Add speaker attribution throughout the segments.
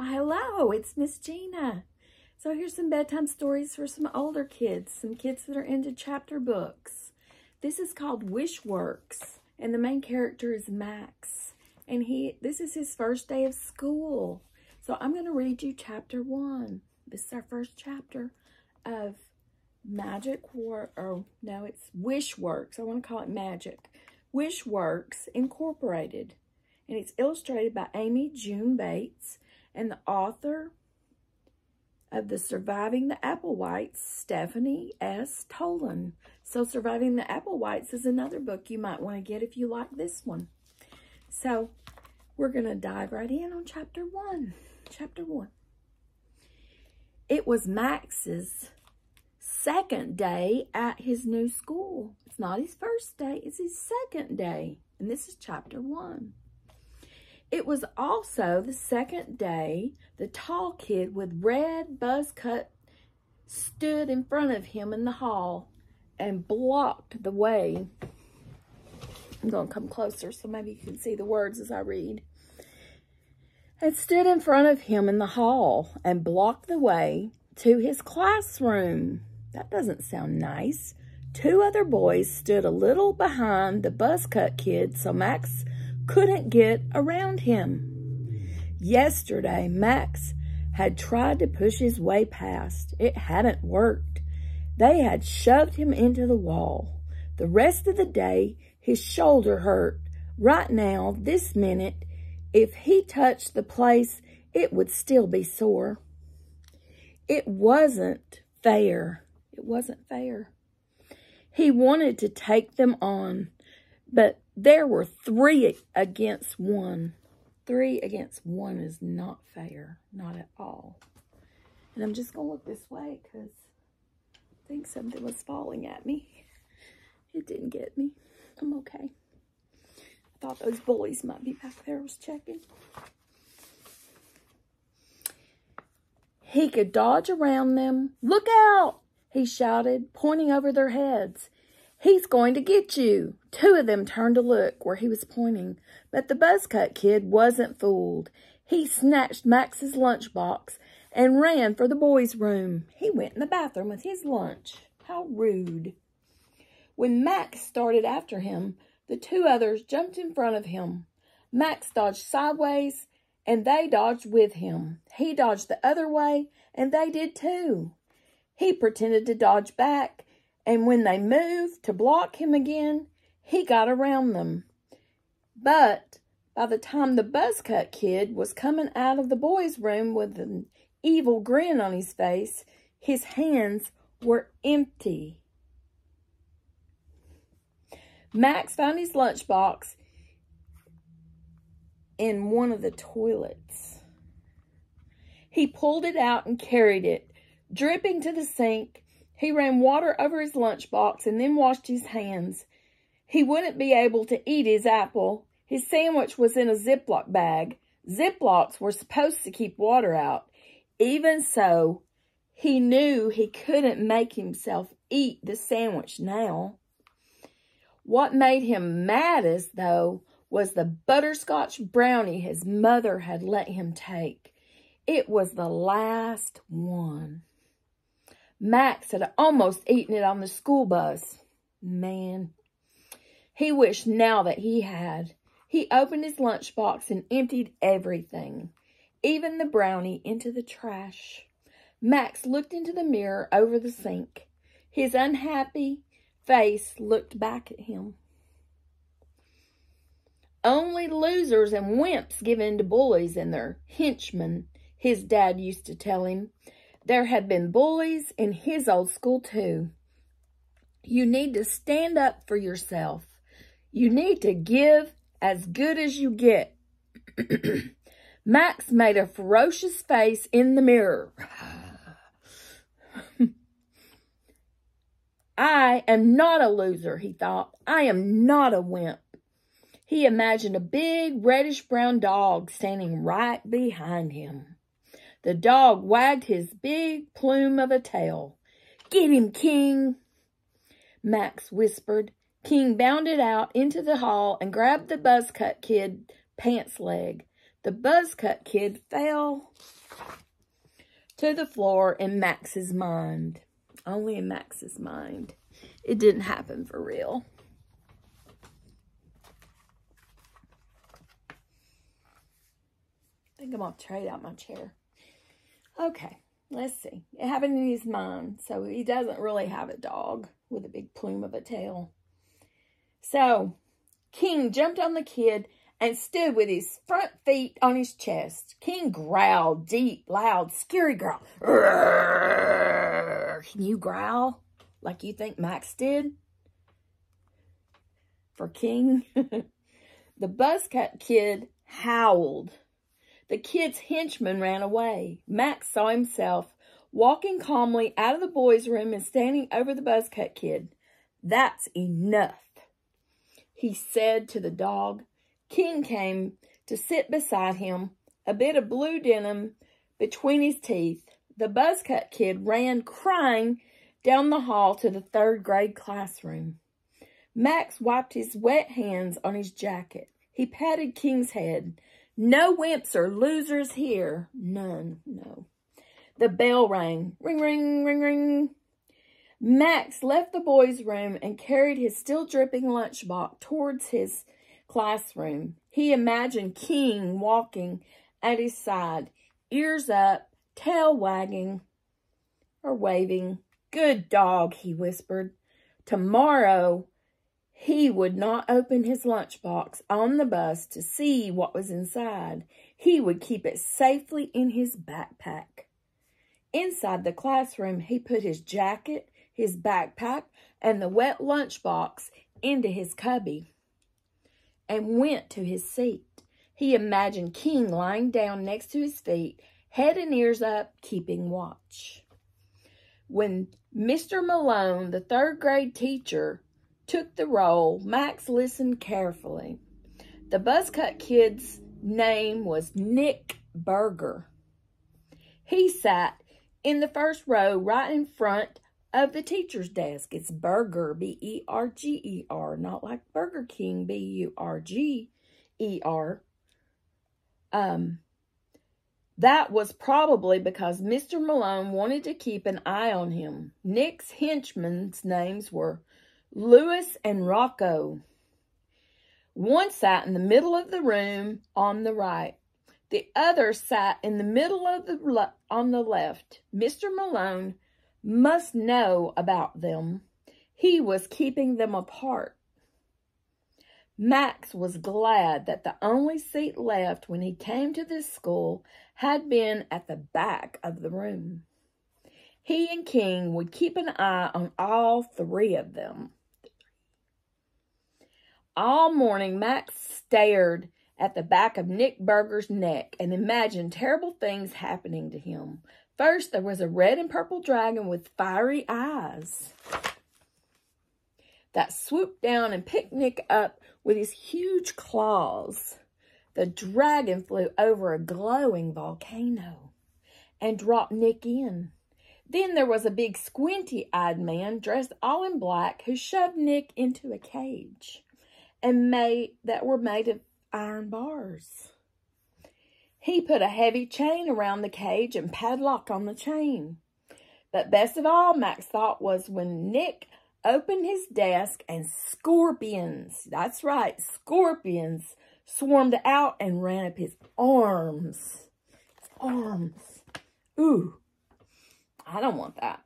Speaker 1: Well, hello, it's Miss Gina. So here's some bedtime stories for some older kids, some kids that are into chapter books. This is called Wishworks, and the main character is Max. And he, this is his first day of school. So I'm going to read you chapter one. This is our first chapter of Magic War, or no, it's Wishworks. I want to call it Magic. Wishworks Incorporated. And it's illustrated by Amy June Bates and the author of the Surviving the Applewhites, Stephanie S. Tolan. So Surviving the Applewhites is another book you might want to get if you like this one. So we're going to dive right in on chapter one. Chapter one. It was Max's second day at his new school. It's not his first day, it's his second day. And this is chapter one. It was also the second day the tall kid with red buzz cut stood in front of him in the hall and blocked the way. I'm going to come closer so maybe you can see the words as I read. And stood in front of him in the hall and blocked the way to his classroom. That doesn't sound nice. Two other boys stood a little behind the buzz cut kid so Max couldn't get around him. Yesterday, Max had tried to push his way past. It hadn't worked. They had shoved him into the wall. The rest of the day, his shoulder hurt. Right now, this minute, if he touched the place, it would still be sore. It wasn't fair. It wasn't fair. He wanted to take them on, but there were three against one. Three against one is not fair. Not at all. And I'm just going to look this way because I think something was falling at me. It didn't get me. I'm okay. I thought those bullies might be back there. I was checking. He could dodge around them. Look out! He shouted, pointing over their heads. He's going to get you. Two of them turned to look where he was pointing, but the buzzcut kid wasn't fooled. He snatched Max's lunchbox and ran for the boys' room. He went in the bathroom with his lunch. How rude. When Max started after him, the two others jumped in front of him. Max dodged sideways, and they dodged with him. He dodged the other way, and they did too. He pretended to dodge back, and when they moved to block him again, he got around them. But by the time the buzzcut kid was coming out of the boys' room with an evil grin on his face, his hands were empty. Max found his lunchbox in one of the toilets. He pulled it out and carried it, dripping to the sink he ran water over his lunchbox and then washed his hands. He wouldn't be able to eat his apple. His sandwich was in a Ziploc bag. Ziplocs were supposed to keep water out. Even so, he knew he couldn't make himself eat the sandwich now. What made him maddest, though, was the butterscotch brownie his mother had let him take. It was the last one. Max had almost eaten it on the school bus. Man, he wished now that he had. He opened his lunchbox and emptied everything, even the brownie, into the trash. Max looked into the mirror over the sink. His unhappy face looked back at him. Only losers and wimps give in to bullies and their henchmen, his dad used to tell him. There have been bullies in his old school too. You need to stand up for yourself. You need to give as good as you get. Max made a ferocious face in the mirror. I am not a loser, he thought. I am not a wimp. He imagined a big reddish-brown dog standing right behind him. The dog wagged his big plume of a tail. Get him, King, Max whispered. King bounded out into the hall and grabbed the buzzcut kid pants leg. The buzzcut kid fell to the floor in Max's mind. Only in Max's mind. It didn't happen for real. I think I'm going to trade out my chair. Okay, let's see. It happened in his mind. So he doesn't really have a dog with a big plume of a tail. So King jumped on the kid and stood with his front feet on his chest. King growled, deep, loud, scary growl. Can you growl like you think Max did? For King? the buzzcut kid howled. The kid's henchman ran away. Max saw himself walking calmly out of the boys' room and standing over the buzzcut kid. That's enough, he said to the dog. King came to sit beside him, a bit of blue denim between his teeth. The buzzcut kid ran crying down the hall to the third grade classroom. Max wiped his wet hands on his jacket. He patted King's head. No wimps or losers here. None, no. The bell rang. Ring, ring, ring, ring. Max left the boys' room and carried his still dripping lunchbox towards his classroom. He imagined King walking at his side, ears up, tail wagging or waving. Good dog, he whispered. Tomorrow, he would not open his lunchbox on the bus to see what was inside. He would keep it safely in his backpack. Inside the classroom, he put his jacket, his backpack, and the wet lunchbox into his cubby and went to his seat. He imagined King lying down next to his feet, head and ears up, keeping watch. When Mr. Malone, the third grade teacher, took the roll, Max listened carefully. The buzzcut kid's name was Nick Berger. He sat in the first row right in front of the teacher's desk. It's Burger, B-E-R-G-E-R, not like Burger King, B-U-R-G-E-R. Um, that was probably because Mr. Malone wanted to keep an eye on him. Nick's henchmen's names were Lewis and Rocco. One sat in the middle of the room on the right. The other sat in the middle of the on the left. Mr. Malone must know about them. He was keeping them apart. Max was glad that the only seat left when he came to this school had been at the back of the room. He and King would keep an eye on all three of them. All morning, Max stared at the back of Nick Berger's neck and imagined terrible things happening to him. First, there was a red and purple dragon with fiery eyes that swooped down and picked Nick up with his huge claws. The dragon flew over a glowing volcano and dropped Nick in. Then there was a big squinty-eyed man dressed all in black who shoved Nick into a cage and made that were made of iron bars. He put a heavy chain around the cage and padlock on the chain. But best of all, Max thought was when Nick opened his desk and scorpions, that's right, scorpions, swarmed out and ran up his arms. Arms. Ooh, I don't want that.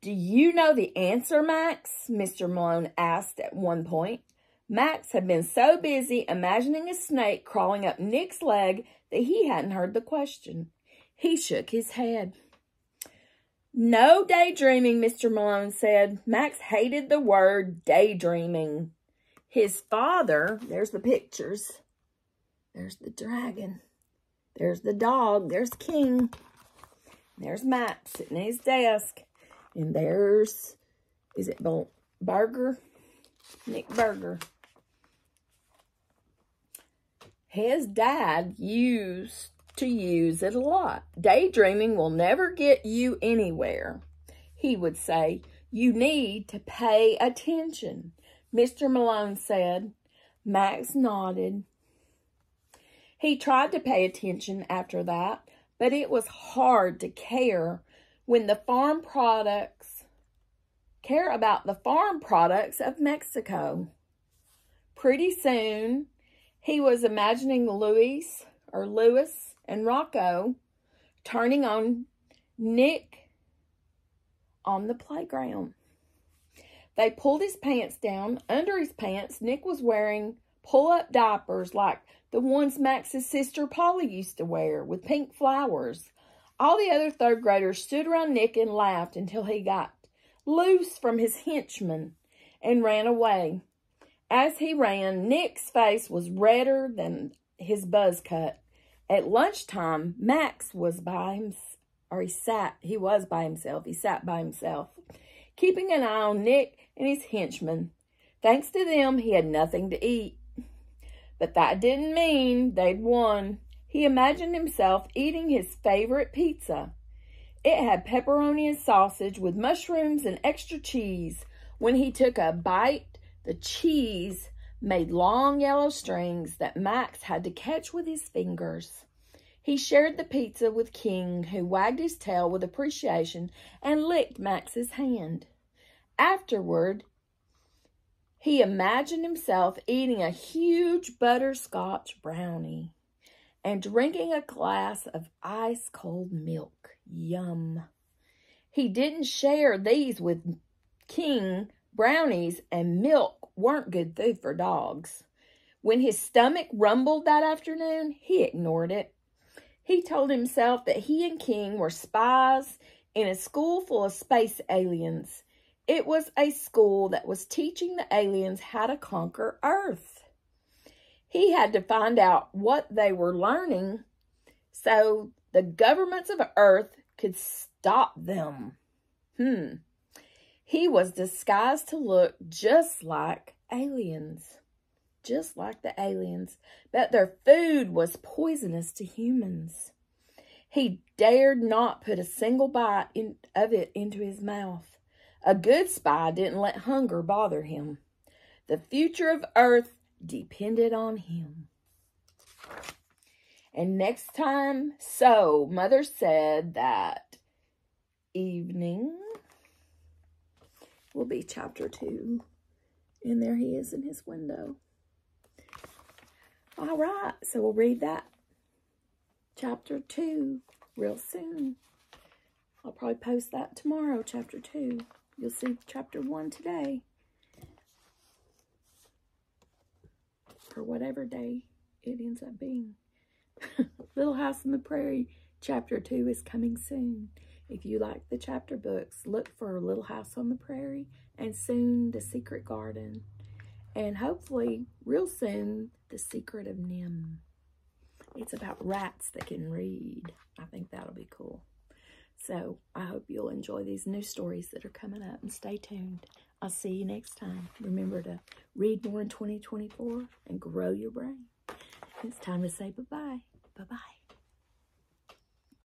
Speaker 1: Do you know the answer, Max? Mr. Malone asked at one point. Max had been so busy imagining a snake crawling up Nick's leg that he hadn't heard the question. He shook his head. No daydreaming, Mr. Malone said. Max hated the word daydreaming. His father, there's the pictures. There's the dragon. There's the dog. There's King. There's Max sitting at his desk. And there's, is it Burger? Nick Berger his dad used to use it a lot. Daydreaming will never get you anywhere. He would say, you need to pay attention. Mr. Malone said. Max nodded. He tried to pay attention after that, but it was hard to care when the farm products care about the farm products of Mexico. Pretty soon, he was imagining Luis or Lewis and Rocco turning on Nick on the playground. They pulled his pants down. Under his pants, Nick was wearing pull-up diapers like the ones Max's sister Polly used to wear with pink flowers. All the other third graders stood around Nick and laughed until he got loose from his henchman and ran away. As he ran, Nick's face was redder than his buzz cut. At lunchtime, Max was by him, or he sat, he was by himself. He sat by himself, keeping an eye on Nick and his henchmen. Thanks to them, he had nothing to eat. But that didn't mean they'd won. He imagined himself eating his favorite pizza. It had pepperoni and sausage with mushrooms and extra cheese. When he took a bite, the cheese made long yellow strings that Max had to catch with his fingers. He shared the pizza with King, who wagged his tail with appreciation and licked Max's hand. Afterward, he imagined himself eating a huge butterscotch brownie and drinking a glass of ice cold milk. Yum. He didn't share these with King. Brownies and milk weren't good food for dogs. When his stomach rumbled that afternoon, he ignored it. He told himself that he and King were spies in a school full of space aliens it was a school that was teaching the aliens how to conquer Earth. He had to find out what they were learning so the governments of Earth could stop them. Hmm. He was disguised to look just like aliens. Just like the aliens. But their food was poisonous to humans. He dared not put a single bite in, of it into his mouth. A good spy didn't let hunger bother him. The future of Earth depended on him. And next time, so Mother said that evening will be chapter two. And there he is in his window. All right, so we'll read that chapter two real soon. I'll probably post that tomorrow, chapter two. You'll see chapter one today. Or whatever day it ends up being. Little House on the Prairie chapter two is coming soon. If you like the chapter books, look for Little House on the Prairie and soon The Secret Garden. And hopefully, real soon, The Secret of NIMH. It's about rats that can read. I think that'll be cool. So I hope you'll enjoy these new stories that are coming up and stay tuned. I'll see you next time. Remember to read more in 2024 and grow your brain. It's time to say bye-bye. Bye-bye.